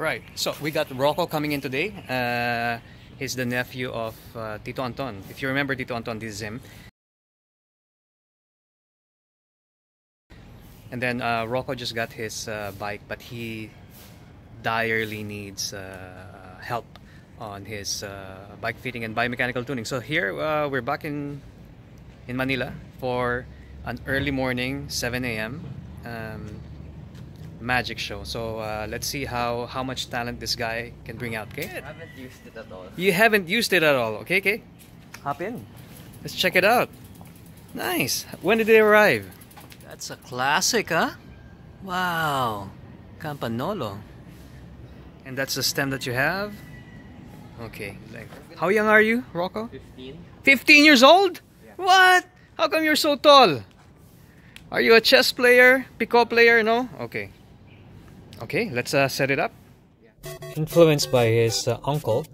Right. So we got Rocco coming in today. Uh, he's the nephew of uh, Tito Anton. If you remember Tito Anton, this is him. And then uh, Rocco just got his uh, bike, but he direly needs uh, help on his uh, bike fitting and biomechanical tuning. So here uh, we're back in in Manila for an early morning 7 a.m. Um, magic show. So uh, let's see how how much talent this guy can bring out. Okay. I haven't used it at all. You haven't used it at all. Okay, okay. Hop in. Let's check it out. Nice. When did they arrive? That's a classic, huh? Wow. Campagnolo. And that's the stem that you have? Okay. Like, how young are you, Rocco? 15. 15 years old? Yeah. What? How come you're so tall? Are you a chess player? Pico player? No? Okay. Okay, let's uh, set it up. Influenced by his uh, uncle,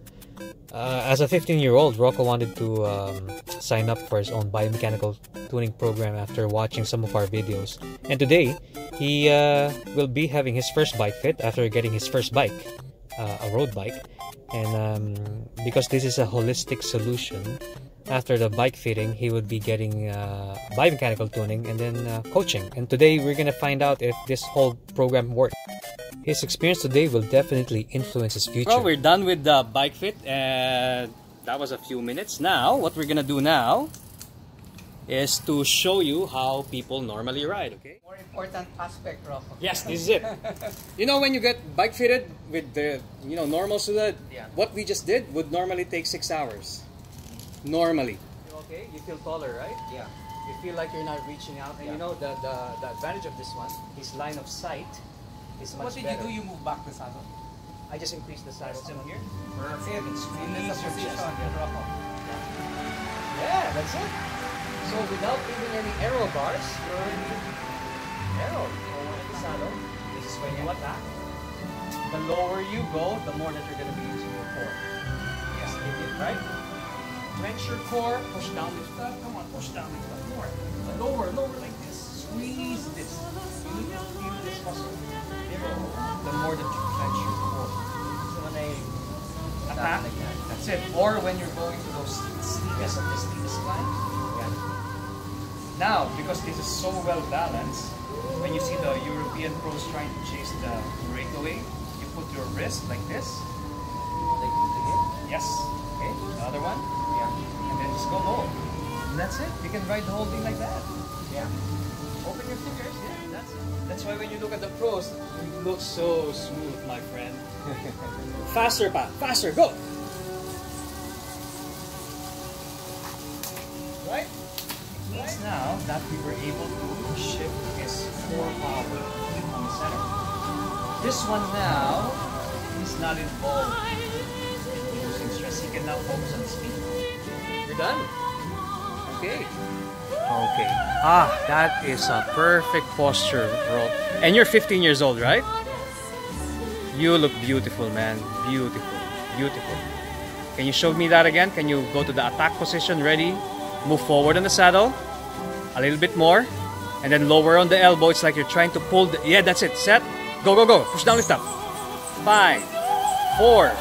uh, as a 15 year old, Rocco wanted to um, sign up for his own biomechanical tuning program after watching some of our videos. And today, he uh, will be having his first bike fit after getting his first bike, uh, a road bike. And um, because this is a holistic solution, after the bike fitting, he would be getting uh, biomechanical tuning and then uh, coaching. And today, we're gonna find out if this whole program worked. His experience today will definitely influence his future. Well, we're done with the bike fit, and that was a few minutes. Now, what we're gonna do now is to show you how people normally ride. Okay. More important aspect, Rocco. Yes, this is it. you know when you get bike fitted with the you know normal so that Yeah. what we just did would normally take six hours. Normally. Okay, you feel taller, right? Yeah. You feel like you're not reaching out, and you know the, the the advantage of this one, his line of sight is much What did better. you do? You move back the saddle. I just increased the size still here. Perfect. You can In squeeze this position, chest. Yeah, that's it. So without even any aero bars, you're already aero. Forward in the saddle. This is when you attack. The lower you go, the more that you're going to be using your core. Yes, hit it, right? Clench your core, push down with stuff. Come on, push down with stuff more. Lower, lower like this. Squeeze this. You need to feel this muscle. The more that you clench your core. So when I attack, like that. that's it. Or when you're going to those steepest of the steepest climb. Yeah. Now, because this is so well balanced, when you see the European pros trying to chase the breakaway, you put your wrist like this. Like, like Yes. Okay. The other one. Yeah. And then just go low. And that's it. You can ride the whole thing like that. Yeah. Open your fingers. Yeah, that's it. That's why when you look at the pros, it looks so smooth, my friend. faster, pa. Faster. Go. Right? Means now that we were able to shift his power on the center. This one now is not involved can now focus on speed. We're done. Okay. Okay. Ah, that is a perfect posture, bro. And you're 15 years old, right? You look beautiful, man. Beautiful. Beautiful. Can you show me that again? Can you go to the attack position? Ready? Move forward on the saddle. A little bit more. And then lower on the elbow. It's like you're trying to pull the. Yeah, that's it. Set. Go, go, go. Push down, lift up. Five. Four.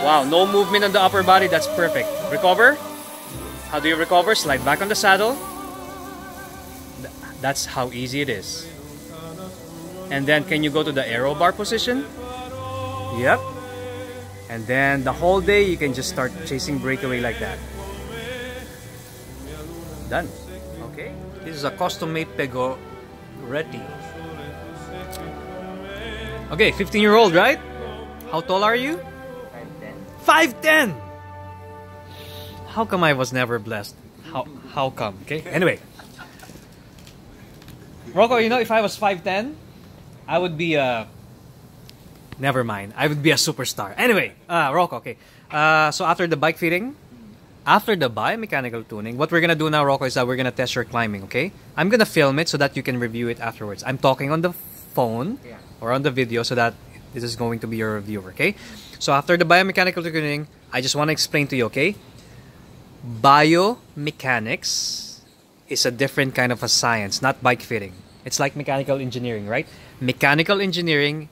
Wow, no movement on the upper body. That's perfect. Recover. How do you recover? Slide back on the saddle. That's how easy it is. And then can you go to the aero bar position? Yep. And then the whole day you can just start chasing breakaway like that. Done. Okay. This is a custom made Pego ready. Okay, 15 year old, right? How tall are you? 510. 5'10! How come I was never blessed? How how come? Okay. Anyway. Rocco, you know if I was 5'10, I would be a Never mind. I would be a superstar. Anyway, uh, Rocco, okay. Uh, so after the bike fitting, after the biomechanical tuning, what we're gonna do now, Rocco, is that we're gonna test your climbing, okay? I'm gonna film it so that you can review it afterwards. I'm talking on the phone Yeah. or on the video so that this is going to be your reviewer, okay? So after the biomechanical tuning, I just want to explain to you, okay? Biomechanics is a different kind of a science, not bike fitting. It's like mechanical engineering, right? Mechanical engineering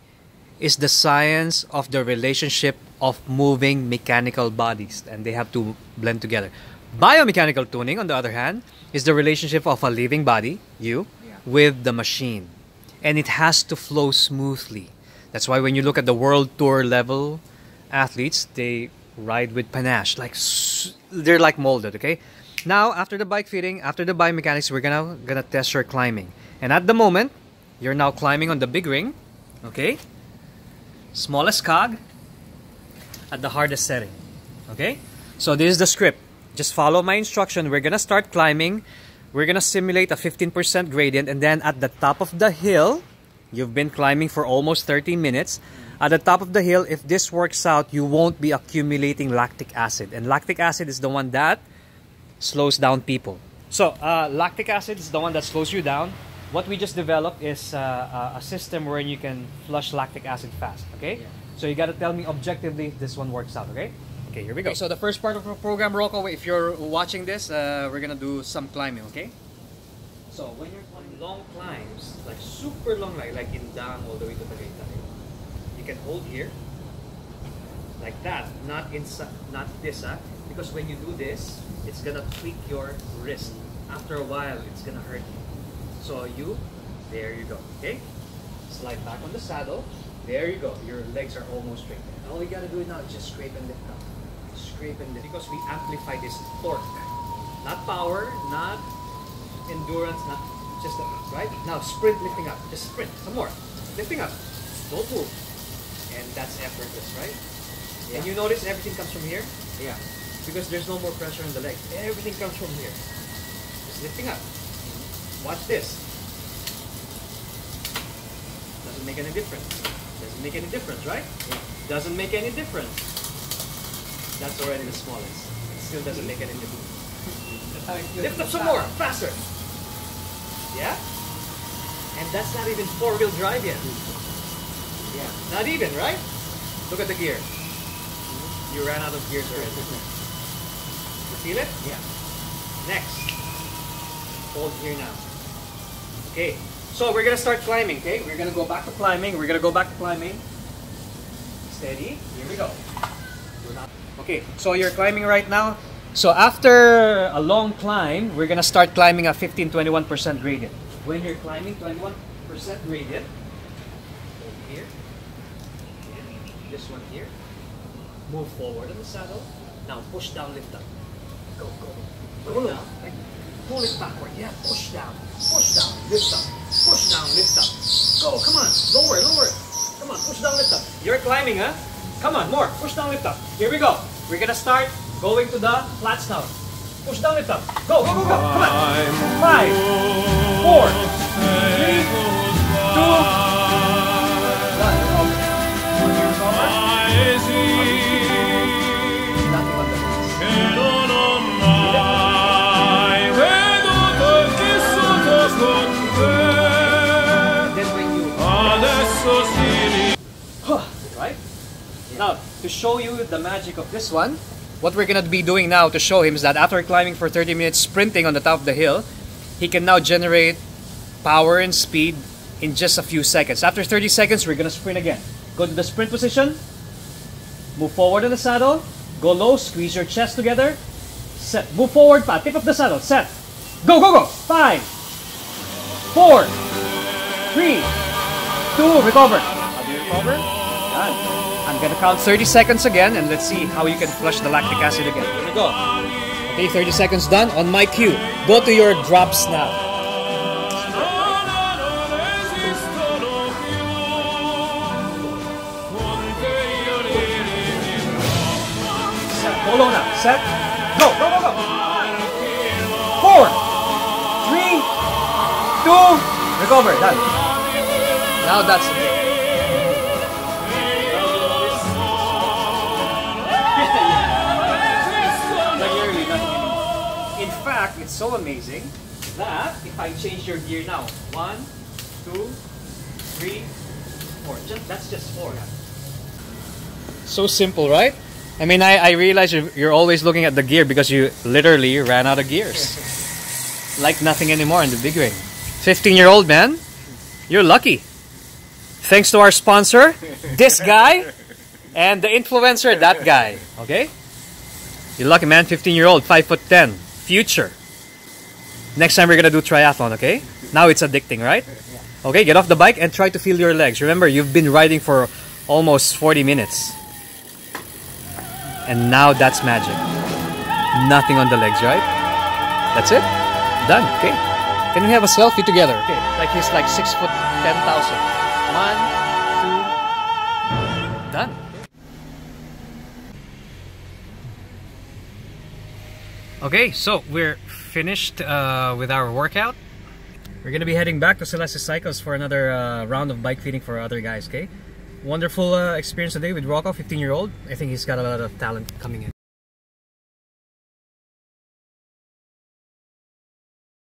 is the science of the relationship of moving mechanical bodies, and they have to blend together. Biomechanical tuning, on the other hand, is the relationship of a living body, you, Yeah. with the machine. And it has to flow smoothly. That's why when you look at the world tour level athletes, they ride with panache. Like they're like molded, okay? Now, after the bike fitting, after the biomechanics, we're gonna gonna test your climbing. And at the moment, you're now climbing on the big ring, okay? Smallest cog at the hardest setting. Okay? So this is the script. Just follow my instruction. We're gonna start climbing. We're gonna simulate a 15% gradient, and then at the top of the hill, you've been climbing for almost 30 minutes. At the top of the hill, if this works out, you won't be accumulating lactic acid. And lactic acid is the one that slows down people. So, uh, lactic acid is the one that slows you down. What we just developed is uh, a a system where you can flush lactic acid fast. Okay, Yeah. so you got to tell me objectively if this one works out. Okay. Okay, here we go. Okay, so the first part of the program, Rocco, if you're watching this, uh, we're gonna do some climbing. Okay. So when you're climbing long climbs, like super long, like like in down all the way to Tagaytay, you can hold here, like that, not inside, not this, ah. Because when you do this, it's gonna tweak your wrist. After a while, it's gonna hurt you. So you, there you go. Okay, slide back on the saddle. There you go. Your legs are almost straight. All you gotta do now is just scrape and lift up. Scrape and lift because we amplify this torque, not power, not endurance, not just the, right. Now sprint, lifting up. Just sprint. Some more. Lifting up. Don't move. And that's effortless, right? Yeah. And you notice everything comes from here Yeah. because there's no more pressure on the leg. Everything comes from here. Just lifting up. Watch this. Doesn't make any difference. Doesn't make any difference, right? Yeah. Doesn't make any difference. That's already the smallest. It still doesn't make any difference. Lift up some more, faster. Yeah? And that's not even four-wheel drive yet. Yeah. Not even, right? Look at the gear. Mm-hmm. You ran out of gears already. You feel it? Yeah. Next. Hold here now. Okay. So we're gonna start climbing, okay? We're gonna go back to climbing. We're gonna go back to climbing. Steady. Here we go. Okay, so you're climbing right now. So after a long climb, we're gonna start climbing a 15-21% gradient. When you're climbing 21% gradient, here. This one here. Move forward in the saddle. Now push down, lift up. Go, go. Pull down. Like, pull it backward. Yeah, push down. Push down, lift up. Push down, lift up. Go, come on. Lower, lower. Come on, push down, lift up. You're climbing, huh? Come on, more. Push down, lift up. Here we go. We're gonna start going to the flats now. Push down, lift up. Go, go, go, go. Come on. Five, four, three, two, one. Recover. Nothing on the base. Then when you right? Now, to show you the magic of this one, what we're gonna be doing now to show him is that after climbing for 30 minutes sprinting on the top of the hill, he can now generate power and speed in just a few seconds. After 30 seconds, we're gonna sprint again. Go to the sprint position, move forward in the saddle, go low, squeeze your chest together, set, move forward, pa, tip of the saddle, set, go, go, go, five, four, three, two, recover. How do you recover? Gonna count 30 seconds again and let's see how you can flush the lactic acid again. Here we go. Okay, 30 seconds done. On my cue, go to your drops now. Go low now. Set. Go, go, go, go. Four, three, two, recover. Done. Now that's it. It's so amazing that if I change your gear now, one, two, three, four. Just, that's just four. So simple, right? I mean, I, I realize you're, you're always looking at the gear because you literally ran out of gears. like nothing anymore in the big ring. 15 year old man, you're lucky. Thanks to our sponsor, this guy, and the influencer, that guy. Okay? You're lucky, man. 15 year old, 5 foot 10. Future. Next time we're gonna do triathlon, okay? Now it's addicting, right? Okay, get off the bike and try to feel your legs. Remember, you've been riding for almost 40 minutes. And now that's magic. Nothing on the legs, right? That's it. Done. Okay. Can we have a selfie together? Okay. Like he's like six foot ten thousand. One, Okay, so we're finished uh, with our workout. We're gonna be heading back to Celeste Cycles for another uh, round of bike feeding for other guys. Okay, wonderful uh, experience today with Rocco, 15 year old. I think he's got a lot of talent coming in.